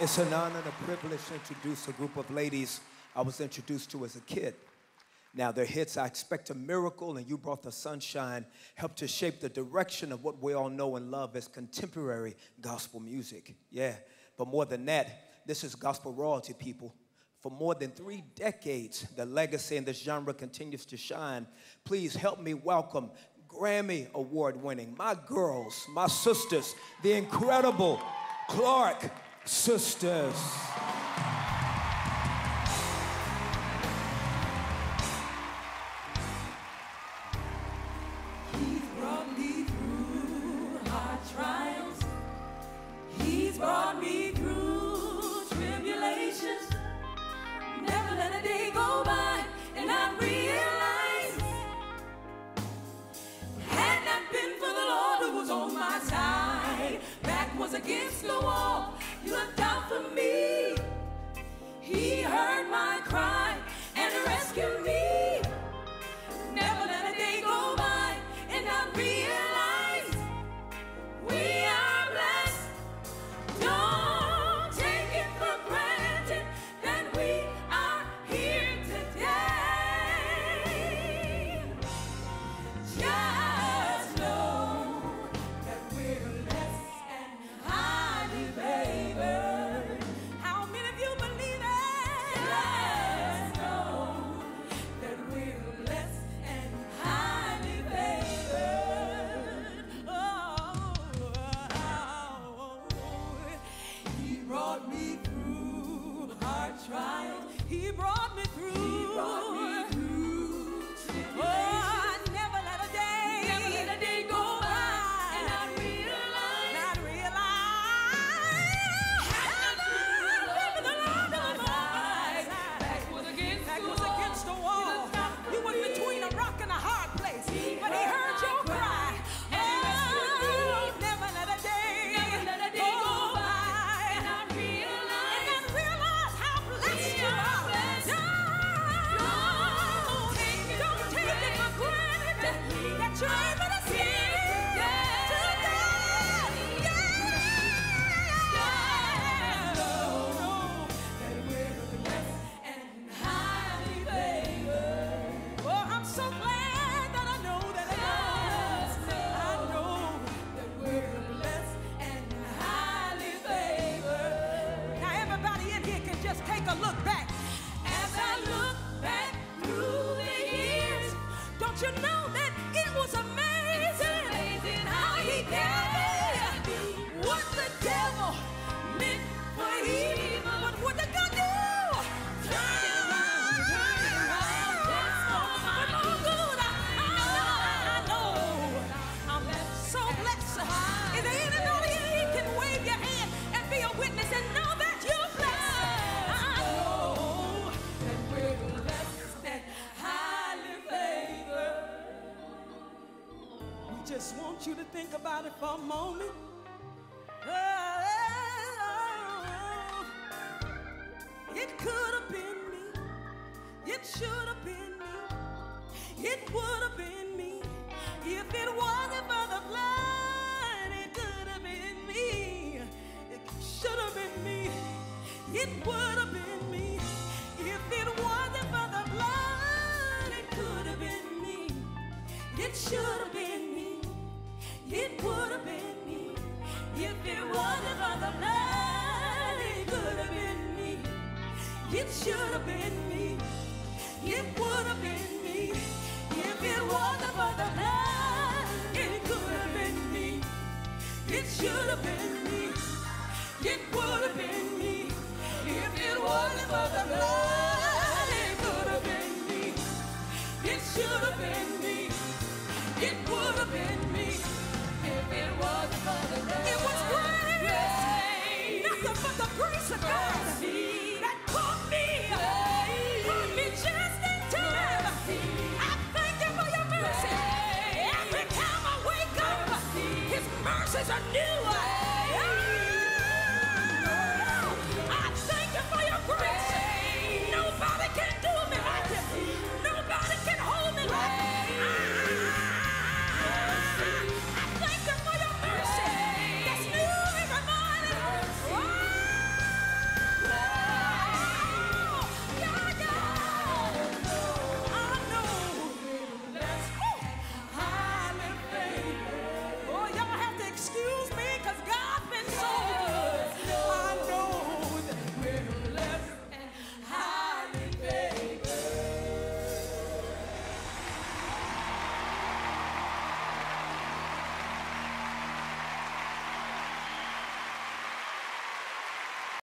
It's an honor and a privilege to introduce a group of ladies I was introduced to as a kid. Now, their hits, I Expect a Miracle and You Brought the Sunshine, helped to shape the direction of what we all know and love as contemporary gospel music. Yeah, but more than that, this is gospel royalty, people. For more than three decades, the legacy in this genre continues to shine. Please help me welcome Grammy Award winning, my girls, my sisters, the incredible Clark sisters. Take a look back. You to think about it for a moment. Oh, it could have been me. It should have been me. It would have been me. If it wasn't for the blood, it could have been me. It should have been me. It would have been me. If it wasn't for the blood, it could have been me. It should If it wasn't for the blood, it could have been me. It should have been me. It would have been me. If it wasn't for the blood, it could have been me. It should have been grace. Nothing but the grace of God that caught me. Caught me just in time. I thank you for your mercy. Every time I wake up, His mercies are new.